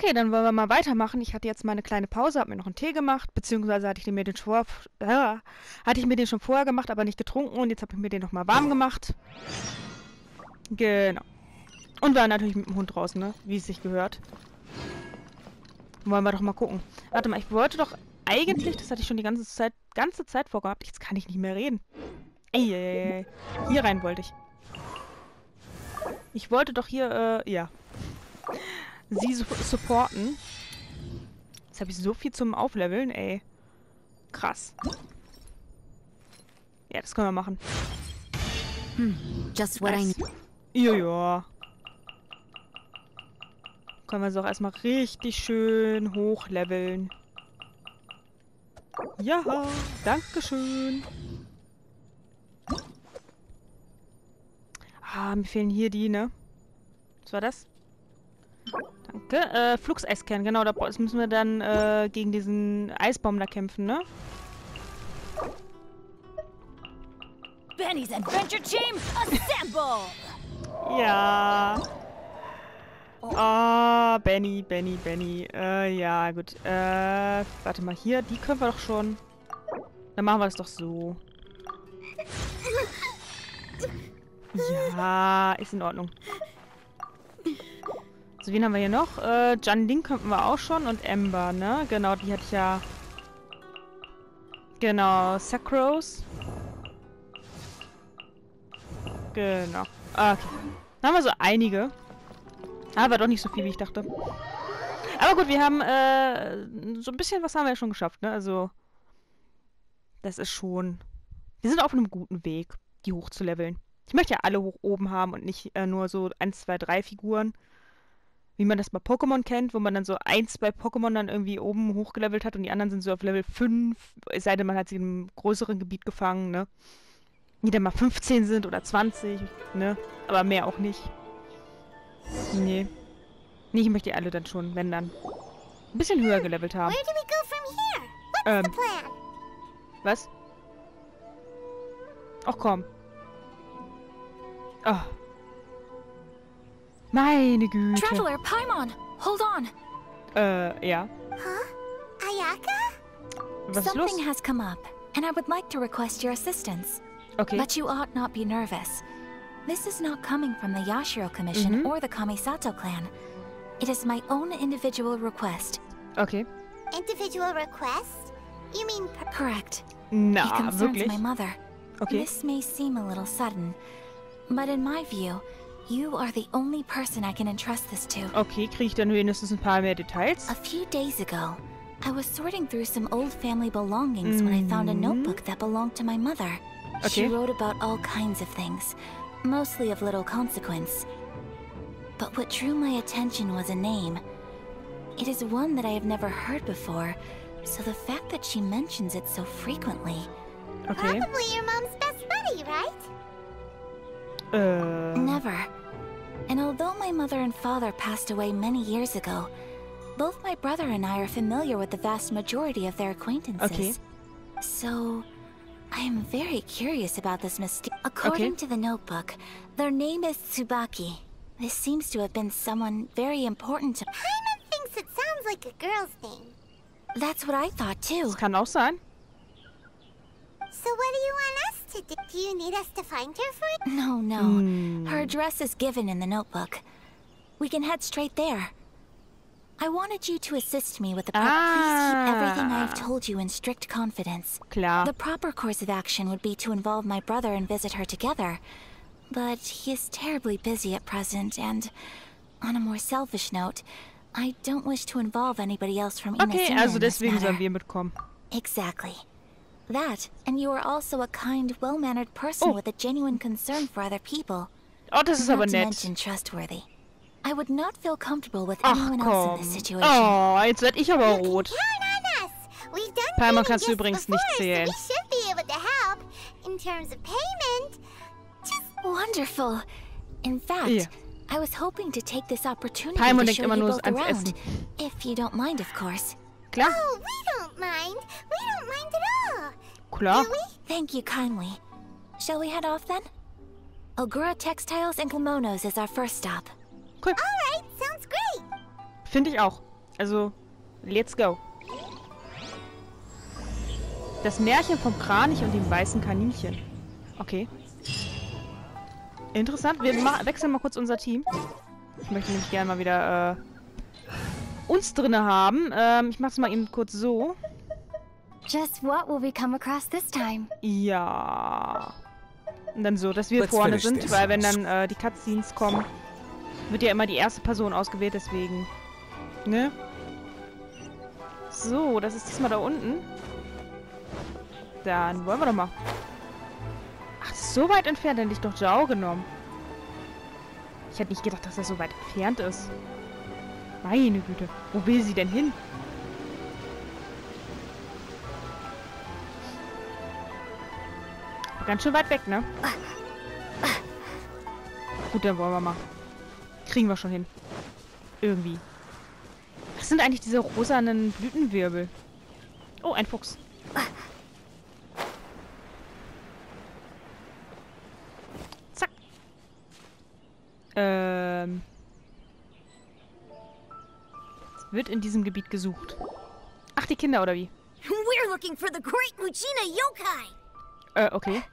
Okay, dann wollen wir mal weitermachen. Ich hatte jetzt mal eine kleine Pause, habe mir noch einen Tee gemacht, beziehungsweise hatte ich mir den schon, äh, hatte ich mir den schon vorher gemacht, aber nicht getrunken und jetzt habe ich mir den nochmal warm gemacht. Genau. Und war natürlich mit dem Hund draußen, ne? Wie es sich gehört. Wollen wir doch mal gucken. Warte mal, ich wollte doch eigentlich, das hatte ich schon die ganze Zeit, ganze Zeit vorgehabt. Jetzt kann ich nicht mehr reden. Ey, ey, ey. Hier rein wollte ich. Ich wollte doch hier, äh, ja. Sie su supporten. Jetzt habe ich so viel zum Aufleveln, ey. Krass. Ja, das können wir machen. Hmm, just what I need. Ja, ja. Können wir sie auch erstmal richtig schön hochleveln. Ja, dankeschön. Ah, mir fehlen hier die, ne? Was war das? Danke. Äh, Fluxeiskern, genau. Da müssen wir dann äh, gegen diesen Eisbaum da kämpfen, ne? Benny's Adventure Team, assemble! Ja. Oh, Benny, Benny, Benny. Äh, ja, gut. Äh, warte mal, hier, die können wir doch schon. Dann machen wir das doch so. Ja, ist in Ordnung. So, wen haben wir hier noch? Äh, Jan Ling könnten wir auch schon und Ember, ne? Genau, die hatte ich ja... Genau, Sacros. Genau. Ah, okay. Dann haben wir so einige. Aber doch nicht so viel, wie ich dachte. Aber gut, wir haben, äh, so ein bisschen was haben wir ja schon geschafft, ne? Also, das ist schon... Wir sind auf einem guten Weg, die hochzuleveln. Ich möchte ja alle hoch oben haben und nicht äh, nur so 1, 2, 3 Figuren. Wie man das bei Pokémon kennt, wo man dann so ein, zwei Pokémon dann irgendwie oben hochgelevelt hat und die anderen sind so auf Level 5, es sei denn, man hat sie in einem größeren Gebiet gefangen, ne? Die dann mal 15 sind oder 20, ne? Aber mehr auch nicht. Nee. Nee, ich möchte die alle dann schon, wenn dann. Ein bisschen höher gelevelt haben. Ähm. Was? Ach komm. Oh. Meine Güte. Traveler, Paimon, hold on. Äh, ja. Huh? Ayaka? Was ist los? Something has come up, and I would like to request your assistance. Okay. But you ought not be nervous. This is not coming from the Yashiro Commission Mhm. or the Kamisato clan. It is my own individual request. Okay. Individual request? You mean per- Correct. Na, it concerns wirklich? my mother. Okay. This may seem a little sudden, but in my view, you are the only person I can entrust this to. Okay, kriege ich dann wenigstens ein paar mehr Details? A few days ago, I was sorting through some old family belongings when I found a Mhm. notebook that belonged to my mother. She wrote about all kinds of things, mostly of little consequence. But what drew my attention was a name. It is one that I have never heard before, so the fact that she mentions it so frequently. Okay. probably your mom's best buddy, right? Äh. Never. And although my mother and father passed away many years ago, both my brother and I are familiar with the vast majority of their acquaintances. Okay. So, I am very curious about this mistake. According to the notebook, their name is Tsubaki. This seems to have been someone very important to. Paimon thinks it sounds like a girl's name. That's what I thought too. Das kann auch sein. So what do you want us to do? Do you need us to find her for it? No, no. Hmm. Her address is given in the notebook. We can head straight there. I wanted you to assist me with the. Pro- Please keep everything I have Ah. told you in strict confidence. Klar. The proper course of action would be to involve my brother and visit her together. But he is terribly busy at present, and on a more selfish note, I don't wish to involve anybody else from Okay, Inazuma also in this deswegen matter. sollen wir mitkommen. Exactly. That, and you are also a kind, well-mannered person Oh. with a genuine concern for other people. Oh, das ist Not aber nett. mention trustworthy. I would not feel comfortable with Ach anyone else in this situation. Oh, jetzt werd ich aber rot. Count on us. We've done Paimon cleaning kannst du übrigens nicht zählen. So be able to help. In terms of payment, just Wonderful. In fact, Ja. I was hoping to take this opportunity Paimon to show immer you nur both around. Essen. If you don't mind, of course. Klar, oh, we don't mind. We don't mind at all. Klar. Thank you kindly. Shall we head off then? Ogura Textiles and Kimonos is our first stop. Cool. All right, sounds great. Finde ich auch. Also, let's go. Das Märchen vom Kranich und dem weißen Kaninchen. Okay. Interessant. Wir wechseln mal kurz unser Team. Ich möchte nämlich gerne mal wieder äh, uns drinne haben. Ähm, ich mach's mal eben kurz so. Just what will we come across this time? Ja. Und dann so, dass wir Let's vorne sind, this. weil wenn dann äh, die Cutscenes kommen, wird ja immer die erste Person ausgewählt, deswegen. Ne? So, das ist diesmal da unten. Dann wollen wir doch mal. Ach, das ist so weit entfernt, hätte ich doch Zhao genommen. Ich hätte nicht gedacht, dass das so weit entfernt ist. Meine Güte. Wo will sie denn hin? Ganz schön weit weg, ne? Gut, dann wollen wir mal. Kriegen wir schon hin. Irgendwie. Was sind eigentlich diese rosanen Blütenwirbel? Oh, ein Fuchs. Zack. Ähm. Es wird in diesem Gebiet gesucht. Ach, die Kinder, oder wie? We're looking for the great Muchina yokai. Äh, okay.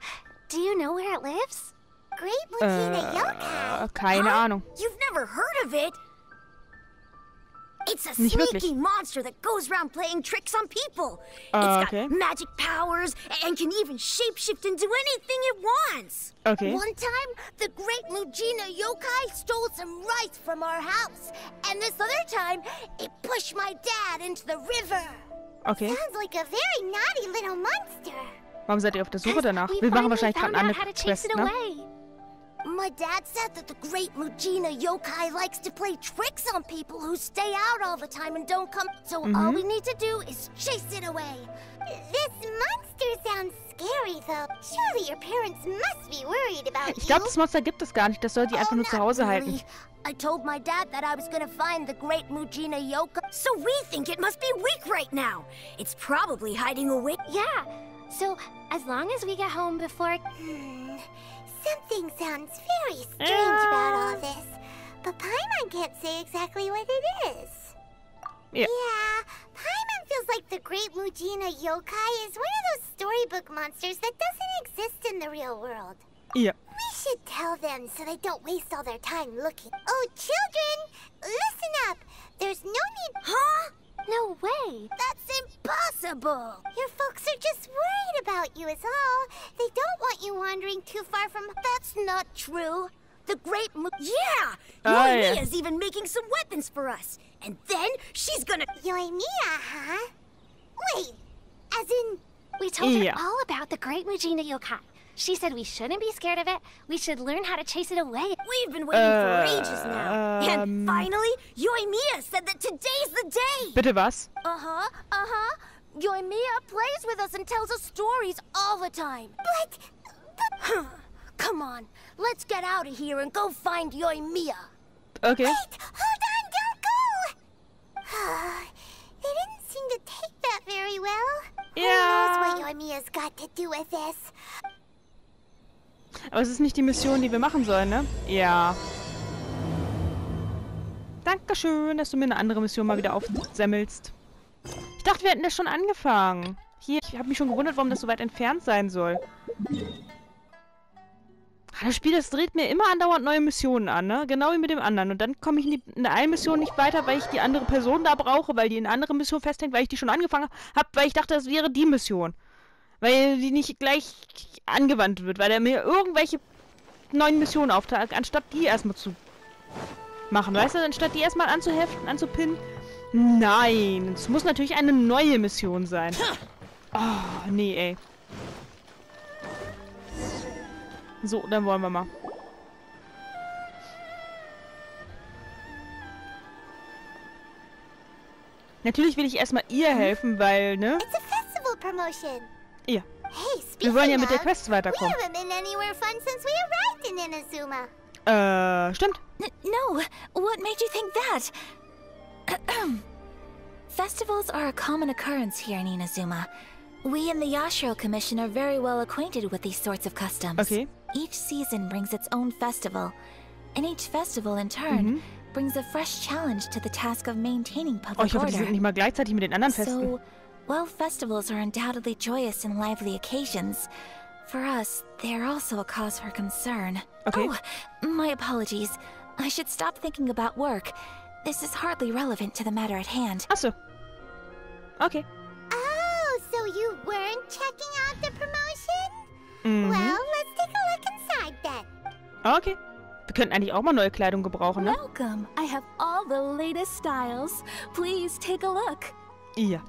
Do you know where it lives? Great Mujina Yokai. Äh, keine Ahnung. You've never heard of it? It's a Nicht sneaky wirklich. monster that goes around playing tricks on people. Uh, it's okay. got magic powers and can even shapeshift into anything it wants. Okay. One time, the great Mujina yokai stole some rice from our house. And this other time, it pushed my dad into the river. Okay. Sounds like a very naughty little monster. Warum seid ihr auf der Suche danach? Wir machen wahrscheinlich gerade eine chase Quest, ne? My dad said that the great Mujina yokai likes to play tricks on people who stay out all the time and don't come. So Mm-hmm. all we need to do is chase it away. This monster sounds scary, though. Surely your parents must be worried about Ich glaube, you. das Monster gibt es gar nicht. Das soll die einfach Oh, nur zu Hause really. halten. I told my dad that I was gonna find the great Mujina yokai. So we think it must be weak right now. It's probably hiding away. Yeah. So, as long as we get home before... Hmm. Something sounds very strange about Ah. all this. But Paimon can't say exactly what it is. Ja. Yeah, Paimon feels like the great Mujina yokai is one of those storybook monsters that doesn't exist in the real world. Yeah. We should tell them so they don't waste all their time looking. Oh, children, listen up. There's no need. Huh? No way. That's impossible. Your folks are just worried about you, is all. They don't want you wandering too far from. That's not true. The great Mu- Yeah! Oh, yeah. Even making some weapons for us. And then she's gonna Yoimiya, huh? Wait, as in. We told Yeah. her all about the great Mujina yokai. She said we shouldn't be scared of it. We should learn how to chase it away. We've been waiting for ages now. um, And finally, Yoimiya said that today's the day. Bitte was? Uh-huh, uh-huh. Yoimiya plays with us and tells us stories all the time. But. Huh. Come on, let's get out of here and go find Yoimiya. Okay. Wait, hold on, don't go! they didn't seem to take that very well. Yeah. Who knows what Ja. Yoimiya's got to do with this? Aber es ist nicht die Mission, die wir machen sollen, ne? Ja. Dankeschön, dass du mir eine andere Mission mal wieder aufsemmelst. Ich dachte, wir hätten das schon angefangen. Hier, ich habe mich schon gewundert, warum das so weit entfernt sein soll. Ah, Das Spiel, das dreht mir immer andauernd neue Missionen an, ne? Genau wie mit dem anderen. Und dann komme ich in, die, in der einen Mission nicht weiter, weil ich die andere Person da brauche, weil die in eine andere Mission festhängt, weil ich die schon angefangen habe, weil ich dachte, das wäre die Mission. Weil die nicht gleich angewandt wird, weil er mir irgendwelche neuen Missionen aufteilt, anstatt die erstmal zu machen, weißt du? Anstatt die erstmal anzuheften, anzupinnen. Nein, es muss natürlich eine neue Mission sein. Oh, nee, ey. So, dann wollen wir mal. Natürlich will ich erstmal ihr helfen, weil, ne? It's a festival promotion. Ja. Hey, speaking Wir wollen ja mit der Quest we weiterkommen. haven't been anywhere fun since we arrived in Inazuma. Äh, stimmt. N- no, what made you think that? Festivals are a common occurrence here in Inazuma. We in the Yashiro Commission are very well acquainted with these sorts of customs. Okay. Each season brings its own festival, and each festival, in turn, mhm. brings a fresh challenge to the task of maintaining Oh, public ich hoffe, die sind order. nicht mal gleichzeitig mit den anderen Festen. So, while festivals are undoubtedly joyous and lively occasions, for us, they are also a cause for concern. Okay. Oh, my apologies. I should stop thinking about work. This is hardly relevant to the matter at hand. Also. Okay. Oh, so you weren't checking out the promotion? Mhm. Well, let's take a look inside then. Okay. Wir könnten eigentlich auch mal neue Kleidung gebrauchen, ne? Welcome. I have all the latest styles. Please take a look. Ja.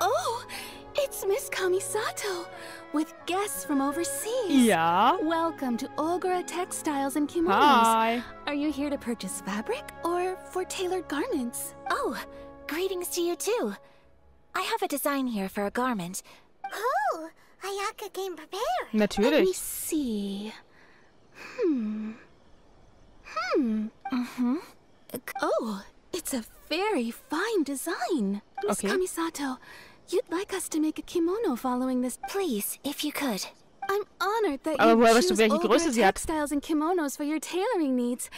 Oh, it's Miss Kamisato with guests from overseas. Yeah. Welcome to Ogura Textiles and Kimonos. Hi. Are you here to purchase fabric or for tailored garments? Oh, greetings to you too. I have a design here for a garment. Oh, Ayaka came prepared. Natürlich. Let me see. Hmm. Hmm. Mm-hmm. Oh, it's a very fine design. Miss Okay. Kamisato, you'd like us to make a kimono following this. Please, if you could. I'm honored that Aber you woher weißt du, choose welche Ogura Größe sie hat? textiles and kimonos for your tailoring needs.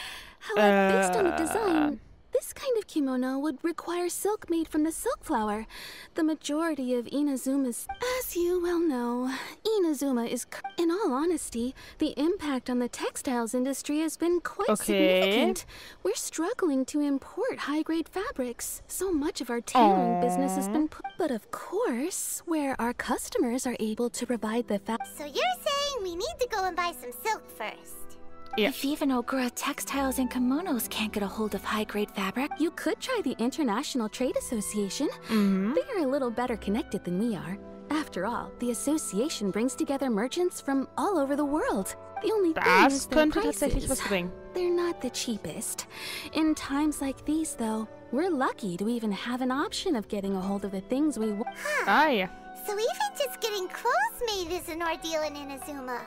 However, based on the Äh. design, this kind of kimono would require silk made from the silk flower. The majority of Inazuma's... As you well know, Inazuma is... In all honesty, the impact on the textiles industry has been quite Okay. significant. We're struggling to import high-grade fabrics. So much of our tailoring business has been... Put, but of course, where our customers are able to provide the fabric... So you're saying we need to go and buy some silk first? Yeah. If even Ogura textiles and kimonos can't get a hold of high-grade fabric, You could try the International Trade Association. Mhm. They are a little better connected than we are. After all, the association brings together merchants from all over the world. The only thing is their könnte tatsächlich was prices. bringen. They're not the cheapest. In times like these, though, we're lucky to even have an option of getting a hold of the things we want. Ah, ja. So even just getting clothes made is an ordeal in Inazuma.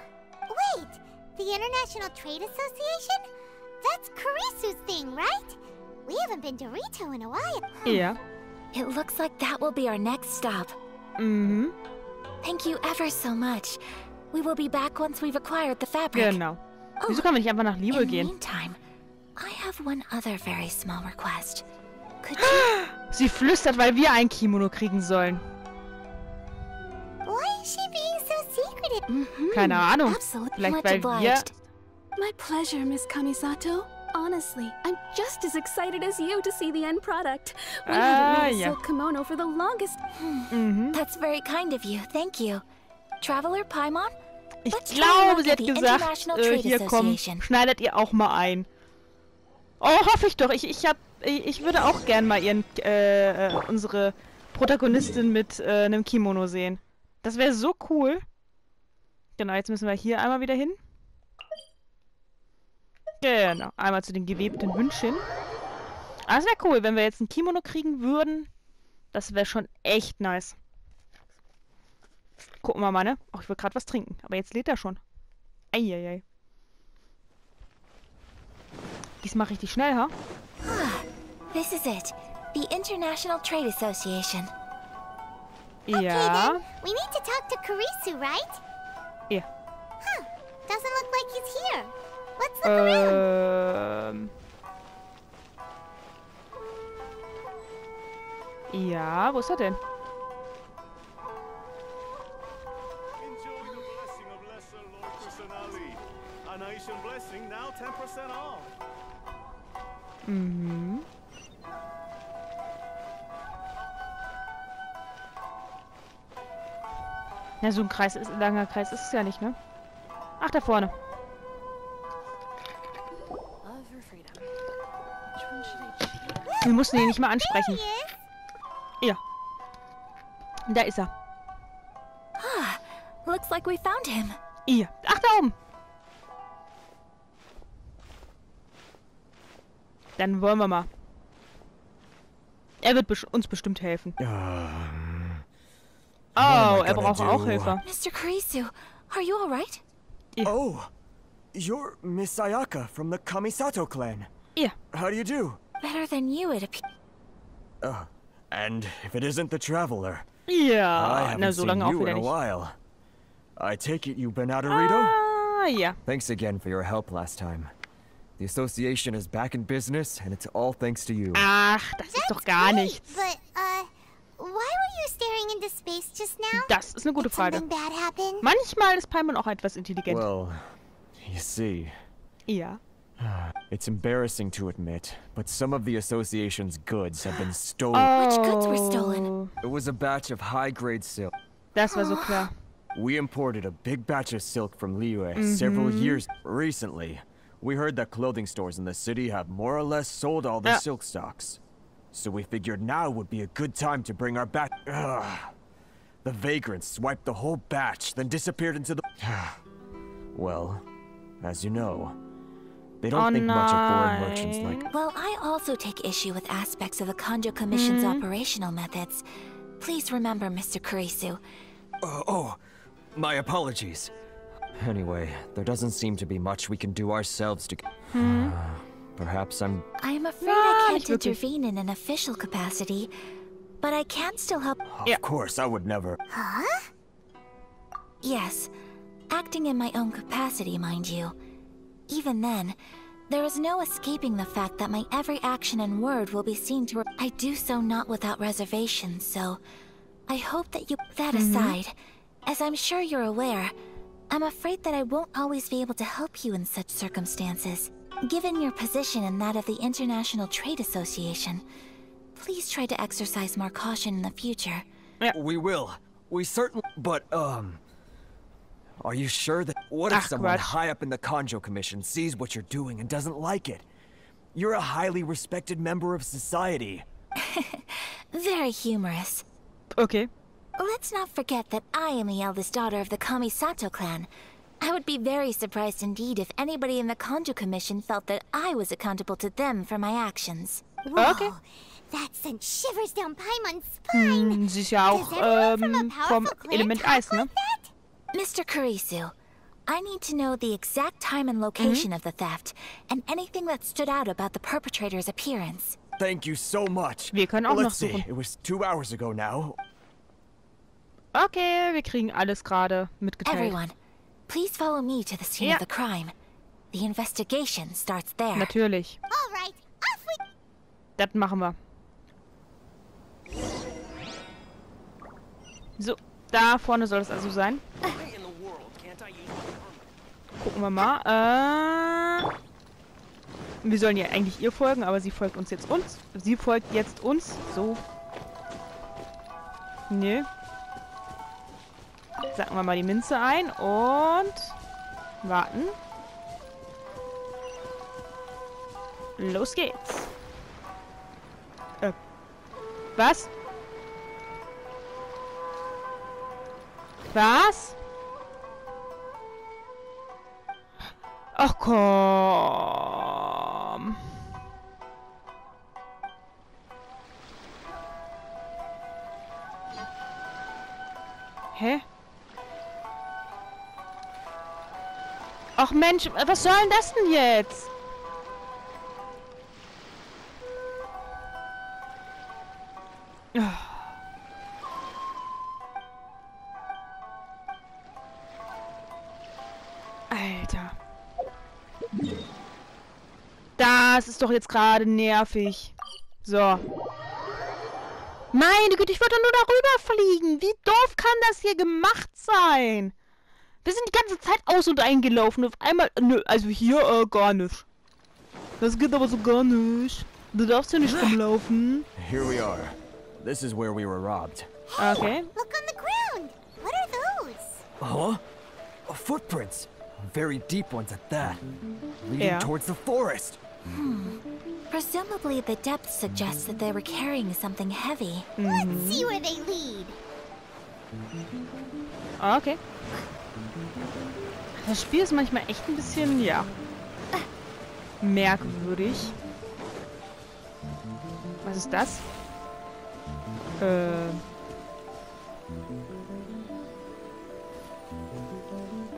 Wait, the International Trade Association? That's Karisu's thing, right? We haven't been to Rito in a while. Ja. it looks like that will be our next stop. Mhm. Thank you ever so much. We will be back once we've acquired the fabric. Genau. Wieso kann man nicht einfach nach Liebe In gehen? meantime, I have one other very small request. Could you Sie flüstert, weil wir ein Kimono kriegen sollen. Keine Ahnung. Vielleicht weil wir... My pleasure, Miss Kamisato. Honestly, I'm just as excited as you to see the end product. We Ah, haven't yeah. silk kimono for the longest. Mhm. That's very kind of you. Thank you. Traveler Paimon? Ich glaube, sie at hat gesagt, äh, hier komm, schneidet ihr auch mal ein. Oh, hoffe ich doch. Ich, ich, hab, ich ich würde auch gern mal ihren, äh, äh, unsere Protagonistin mit äh, einem Kimono sehen. Das wäre so cool. Genau, jetzt müssen wir hier einmal wieder hin. Genau, einmal zu den gewebten Wünschen. Ah, das wäre cool, wenn wir jetzt ein Kimono kriegen würden. Das wäre schon echt nice. Gucken wir mal, ne? Ach, ich will gerade was trinken. Aber jetzt lädt er schon. Eieiei. Diesmal richtig schnell, ha? This is it. The International Trade Association. Okay Ja. then, we need to talk to Karisu, right? like he's here. Let's look um. around. Ähm. Ja, wo ist er denn? Mhm. Na, so ein Kreis ist, ein langer Kreis ist es ja nicht, ne? Ach, da vorne. Wir mussten ihn nicht mal ansprechen. Ja. Da ist er. Looks like we found him. Ihr. Ach, da oben. Dann wollen wir mal. Er wird bes uns bestimmt helfen. Oh, I er braucht auch? Hilfe. Mr. Kurisu, are you alright? Oh, you're Miss Sayaka from the Kamisato clan. Yeah. How do you do? Better than you, it appears. Uh, and if it isn't the traveler, Yeah, I Ja. haven't Na, so seen lange auch you in a while. I take it you've been out of Ritou? Ah, ja. Thanks again for your help last time. The association is back in business, and it's all thanks to you. Ach, das ist doch gar Great, nichts. But, uh, why were you staring into space just now? Das ist eine gute Did Frage. something bad happen? Manchmal ist Paimon auch etwas intelligent. Well, you see, ja. Ah, it's embarrassing to admit, but some of the association's goods have been stolen. Which goods were stolen? Oh, It was a batch of high-grade silk. Das war so klar. We imported a big batch of silk from Liyue mhm. several years recently. We heard that clothing stores in the city have more or less sold all the Yeah. silk stocks. So we figured now would be a good time to bring our batch. Ugh. The vagrants swiped the whole batch, then disappeared into the. well, as you know, they don't Oh think much of foreign merchants like. nein. Well, I also take issue with aspects of the Kanjou Commission's hmm? operational methods. Please remember, Mr. Kurisu. Uh, oh, my apologies. Anyway, there doesn't seem to be much we can do ourselves to. Hmm? Ah. Perhaps I'm. I am afraid No, I can't nicht wirklich. intervene in an official capacity, but I can still help. Of Yeah. course, I would never. Huh? Yes, acting in my own capacity, mind you. Even then, there is no escaping the fact that my every action and word will be seen to. I do so not without reservation, so I hope that you. That aside, as I'm sure you're aware, I'm afraid that I won't always be able to help you in such circumstances. Given your position and that of the International Trade Association, please try to exercise more caution in the future. We will. We certainly. But, um. Are you sure that. What if Ach, someone Quatsch. high up in the Kanjou Commission sees what you're doing and doesn't like it? You're a highly respected member of society. Very humorous. Okay. Let's not forget that I am the eldest daughter of the Kamisato clan. I would be very surprised indeed if anybody in the Kanjou Commission felt that I was accountable to them for my actions. Whoa, Okay. That sent shivers down Paimon's hmm, spine. Hm, sie ist ja auch Does from ähm, a ähm, powerful vom clan Element talk Eis, ne? that? Mr. Kurisu, I need to know the exact time and location mhm. of the theft, and anything that stood out about the perpetrator's appearance. Thank you so much. Wir können auch Let's noch see. It was two hours ago now. Okay, wir kriegen alles gerade mitgeteilt. Everyone, please follow me to the scene Ja. of the crime. The investigation starts there. Natürlich. All right, off we Das machen wir. So, da vorne soll es also sein. Gucken wir mal. Äh, wir sollen ja eigentlich ihr folgen, aber sie folgt uns jetzt uns. Sie folgt jetzt uns. So. Nö. Sacken wir mal die Minze ein und warten. Los geht's. Äh, was? Was? Ach komm. Hä? Ach Mensch, was soll denn das denn jetzt? Alter. Das ist doch jetzt gerade nervig. So. Meine Güte, ich wollte nur darüber fliegen. Wie doof kann das hier gemacht sein? Wir sind die ganze Zeit aus- und eingelaufen. Auf einmal. Nö, also hier äh, gar nicht. Das geht aber so gar nicht. Du darfst hier nicht rumlaufen. Here we are. This is where we were robbed. Okay. look on the ground. What are those? Huh? Uh, footprints. Very deep ones at that. Leading Yeah. towards the forest. Presumably, the depth suggests that they were carrying something heavy. Let's see where they lead. Ah, Okay. Das Spiel ist manchmal echt ein bisschen, ja, merkwürdig. Was ist das? Äh.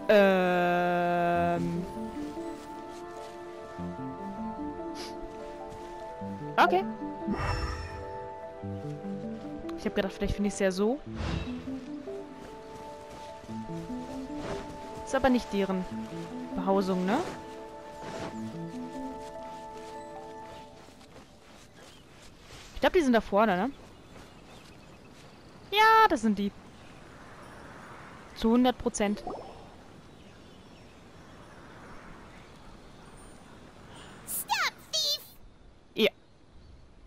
Ähm. Okay. Ich habe gedacht, vielleicht finde ich es ja so. Ist aber nicht deren Behausung, ne? Ich glaube, die sind da vorne, ne? Ja, das sind die. Zu 100 Prozent. Ja.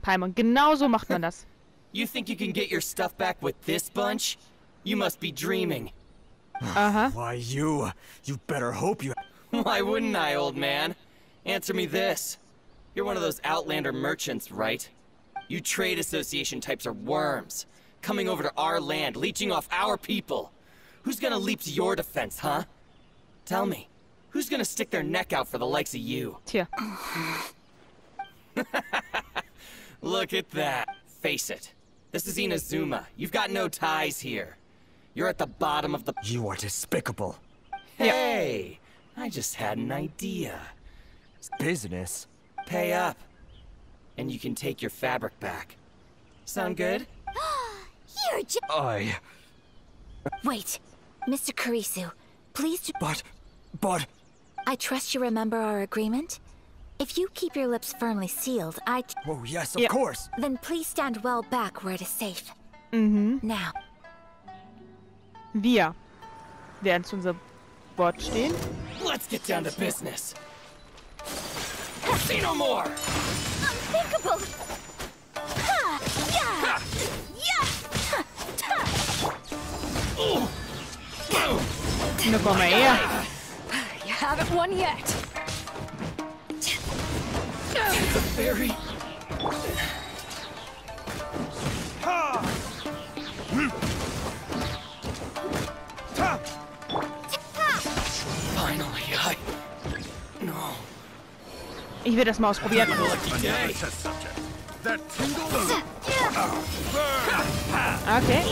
Palmer, genau so macht man das. You think you can get your stuff back with this bunch? You must be dreaming. Aha. Why, you. You better hope you. Why wouldn't I, old man? Answer me this. You're one of those Outlander merchants, right? You trade association types are worms. Coming over to our land, leeching off our people. Who's gonna leap to your defense, huh? Tell me, who's gonna stick their neck out for the likes of you? Tja. Look at that. Face it. This is Inazuma. You've got no ties here. You're at the bottom of the... You are despicable. Hey! I just had an idea. Business. Pay up. And you can take your fabric back. Sound good? You're just I. Wait, Mr. Kurisu, please do. But. But. I trust you remember our agreement? If you keep your lips firmly sealed, I. Oh, yes, of Yeah. course. Then please stand well back where it is safe. Mm Mhm. Now, Wir werden zu unser Wort stehen. Let's get down to business. Say no more! Unthinkable! Ha! Yeah! Yeah! Na komm mal her. You haven't won yet. The fairy. Finally, Ich will das mal ausprobieren. Okay.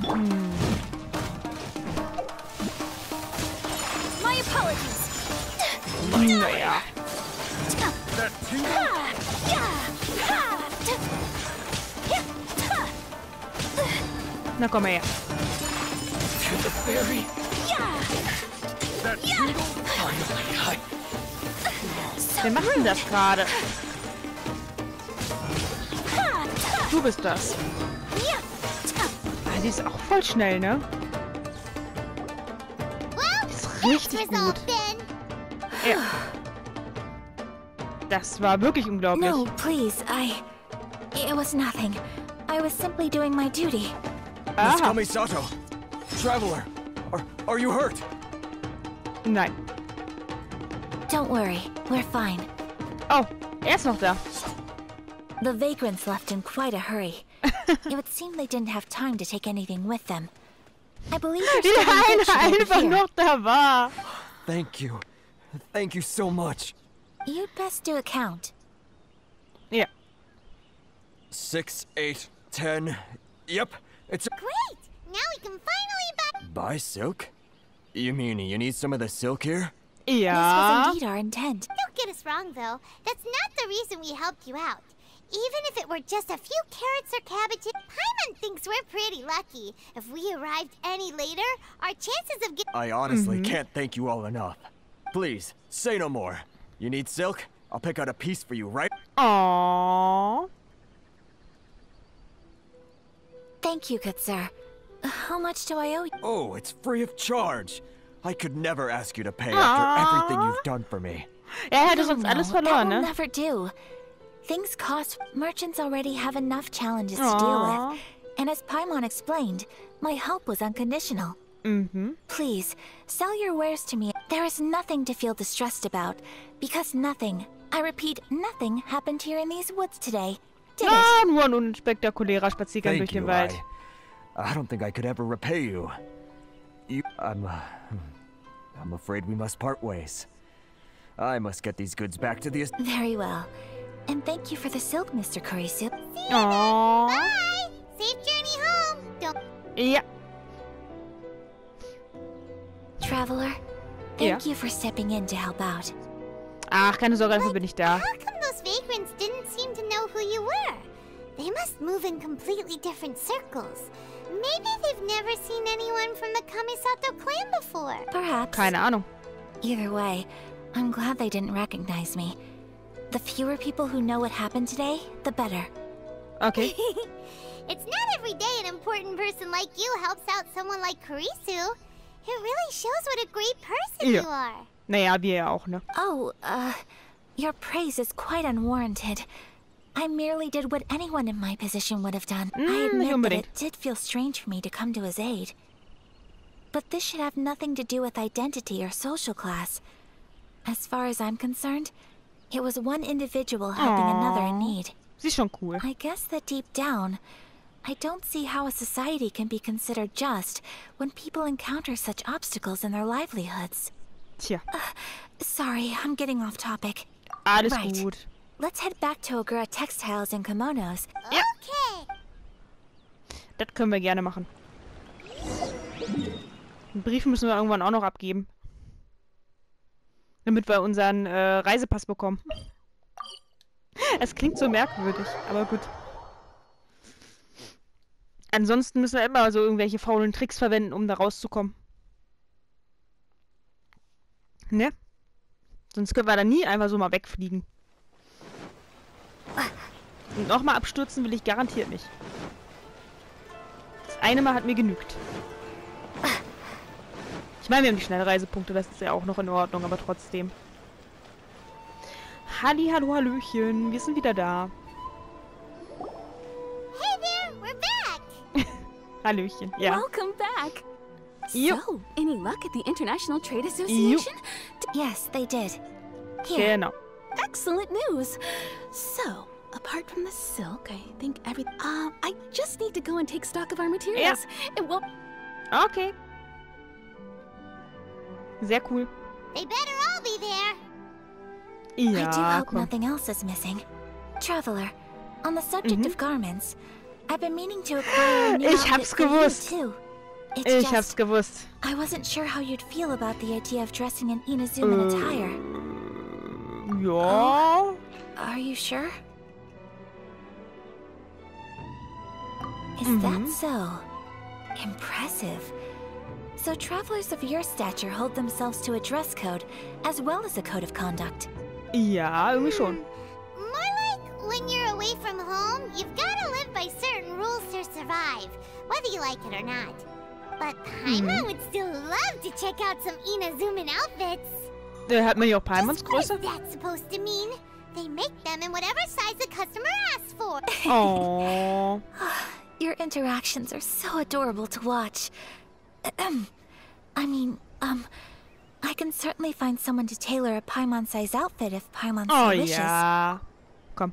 Hm. My apologies. Naja. Na komm her. To the fairy. That. Wer macht denn das gerade? Du bist das. Ah, die ist auch voll schnell, ne? Ist richtig gut. Ja. Das war wirklich unglaublich. no, please, I. It was nothing. I was simply doing my duty. Miss Aha. Kamisato. Traveler. Are, are you hurt? Nein. Don't worry, we're fine. Oh, er ist noch da. The vagrants left in quite a hurry. it would seem they didn't have time to take anything with them. I believe you're Wie still der eine in good shape einfach here. noch da war. Thank you. Thank you so much. You'd best do a count. Yeah. Six, eight, ten. Yep. It's. Great! Now we can finally buy. Buy silk? You mean you need some of the silk here? Yeah. This was indeed our intent. Don't get us wrong, though. That's not the reason we helped you out. Even if it were just a few carrots or cabbages, Paimon thinks we're pretty lucky. If we arrived any later, our chances of getting. I honestly mm-hmm. can't thank you all enough. Please, say no more. You need silk? I'll pick out a piece for you, right? Oh. Thank you, good sir. How much do I owe you? Oh, it's free of charge. I could never ask you to pay after everything you've done for me. Er hätte No, sonst no, alles that verloren, will ne? never do. Things cost. Merchants already have enough challenges to deal with. And as Paimon explained, my help was unconditional. Mm -hmm. Please, sell your wares to me. There is nothing to feel distressed about. Because nothing, I repeat, nothing happened here in these woods today. Did it? Ah, nur ein unspektakulärer Spaziergang durch Thank den you. Wald. I, I don't think I could ever repay you. You, I'm, uh, I'm afraid we must part ways. I must get these goods back to the. Very well. And thank you for the silk, Mr. Kurisu. Oh. Bye! Safe journey home! Don't. Ja. Traveler, Yeah. thank you for stepping in to help out. Ach, keine Sorge, dafür bin ich da. How vagrants didn't seem to know who you were? They must move in completely different circles. Maybe they've never seen anyone from the Kamisato clan before. Perhaps. Keine Ahnung. Either way, I'm glad they didn't recognize me. The fewer people who know what happened today, the better. Okay. It's not every day an important person like you helps out someone like Kurisu. It really shows what a great person Ja. you are. Naja, wir auch, ne? Oh, uh, your praise is quite unwarranted. I merely did what anyone in my position would have done. I Mm, nicht admit that it did feel strange for me to come to his aid. But this should have nothing to do with identity or social class. As far as I'm concerned, it was one individual helping another in need. Sie ist schon cool. I guess that deep down, I don't see how a society can be considered just when people encounter such obstacles in their livelihoods. Tja, Sorry, I'm getting off topic. Alles Right. gut. Let's head back to Ogura Textiles and Kimonos. Ja. Okay. Das können wir gerne machen. Den Brief müssen wir irgendwann auch noch abgeben. Damit wir unseren äh, Reisepass bekommen. Es klingt so merkwürdig, aber gut. Ansonsten müssen wir immer so irgendwelche faulen Tricks verwenden, um da rauszukommen. Ne? Sonst können wir da nie einfach so mal wegfliegen. Und nochmal abstürzen will ich garantiert nicht. Das eine Mal hat mir genügt. Ich meine, wir haben die Schnellreisepunkte, das ist ja auch noch in Ordnung, aber trotzdem. Halli, hallo, hallöchen, wir sind wieder da. Hey there, we're back. Hallöchen, ja. Welcome back. Yup. So, any luck at the International Trade Association? Yes, they did. Here, Genau. Excellent news. So, apart from the silk, I think every um, I just need to go and take stock of our materials. It won't. Okay. Sehr cool. They better all be there. Yeah, I do hope komm. nothing else is missing. Traveler, on the subject of garments, I've been meaning to acquire a new Ich outfit hab's for you, gewusst. too. It's Ich just, hab's gewusst. I wasn't sure how you'd feel about the idea of dressing in Inazuman attire. Ja. Are you sure? Is Mhm. that so? Impressive. So travelers of your stature hold themselves to a dress code as well as a code of conduct. Ja, irgendwie schon. More like when you're away from home, you've gotta live by certain rules to survive, whether you like it or not. But Paimon would still love to check out some Inazuman outfits. Da hat man ja auch Paimons Just what is that supposed to mean? They make them in whatever size the customer asks for. Oh. Your interactions are so adorable to watch. I mean, um, I can certainly find someone to tailor a Paimon size outfit if Paimon so Oh wishes. ja. Komm.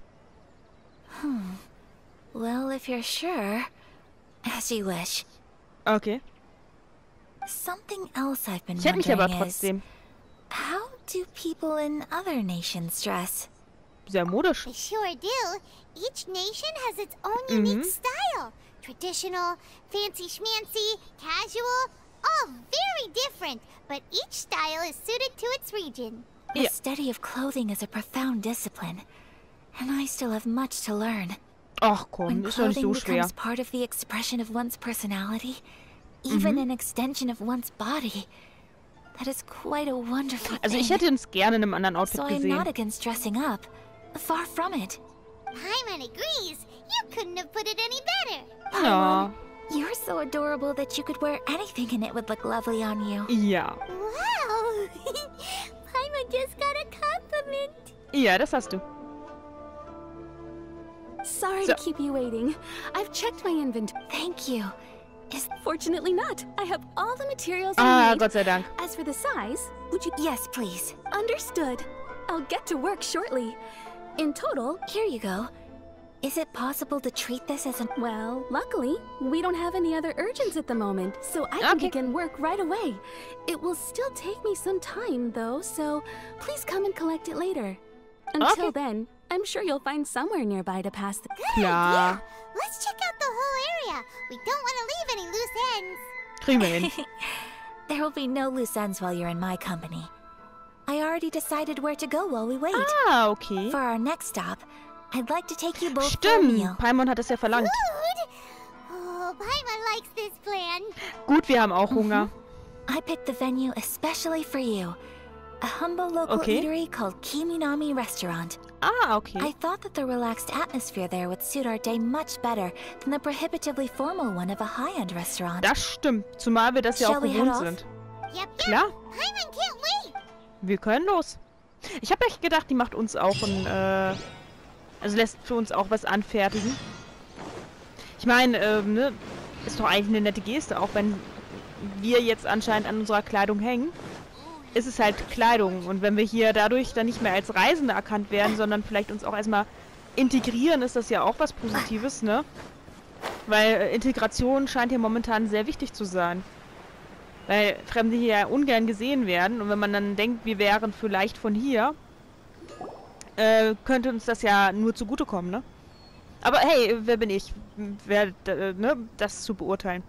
Well, if you're sure, as you wish. Okay. Something else I've been Ich hätte mich aber wondering is, how do people in other nations dress? sehr modisch. They sure do. Each nation has its own unique Mhm. style. Traditional, fancy schmancy, casual, all very different, but each style is suited to its region. The Yeah. study of clothing is a profound discipline, and I still have much to learn. Ach When komm, ist doch nicht clothing so schwer. becomes part of the expression of one's personality, even mm-hmm. an extension of one's body, that is quite a wonderful Also ich thing. hätte uns gerne in einem anderen Outfit so I'm not against dressing up. Far from it. Paimon agrees. You couldn't have put it any better. Ja. You're so adorable that you could wear anything and it would look lovely on you. Ja. Wow. Paimon just got a compliment. Ja, das hast du. Sorry So- to keep you waiting. I've checked my inventory. Thank you. Is Fortunately not. I have all the materials Ah, I need. Gott sei Dank. As for the size, would you... yes, please. Understood. I'll get to work shortly. In total, Here you go. Is it possible to treat this as a... well, luckily, we don't have any other urgents at the moment, so I can Okay. begin work right away. It will still take me some time, though, so please come and collect it later. Until Okay. then, I'm sure you'll find somewhere nearby to pass the... Good Klar. idea. Let's check out the whole area. We don't want to leave any loose ends. Kriegen. There will be no loose ends while you're in my company. I already decided where to go while we wait. Ah, okay. For our next stop, I'd like to take you both for a meal. Stimmt. Paimon hat es ja verlangt. Food? Oh, Paimon likes this plan. Gut, wir haben auch Hunger. I picked the venue especially for you. A humble local Okay. eatery called Kiminami Restaurant. Ah, okay. I thought that the relaxed atmosphere there would suit our day much better than the prohibitively formal one of a high-end restaurant. Das stimmt. Zumal wir das ja auch Shall gewohnt off? sind. Yep, yep. Klar, Paimon can't wait. wir können los. Ich habe echt gedacht, die macht uns auch ein, äh, also lässt für uns auch was anfertigen. Ich meine, ähm, ne, ist doch eigentlich eine nette Geste, auch wenn wir jetzt anscheinend an unserer Kleidung hängen. Ist es halt Kleidung und wenn wir hier dadurch dann nicht mehr als Reisende erkannt werden, sondern vielleicht uns auch erstmal integrieren, ist das ja auch was Positives, ne? Weil äh, Integration scheint hier momentan sehr wichtig zu sein. Weil Fremde hier ja ungern gesehen werden und wenn man dann denkt, wir wären vielleicht von hier, äh, könnte uns das ja nur zugutekommen, ne? Aber hey, wer bin ich, wer, äh, ne, das zu beurteilen?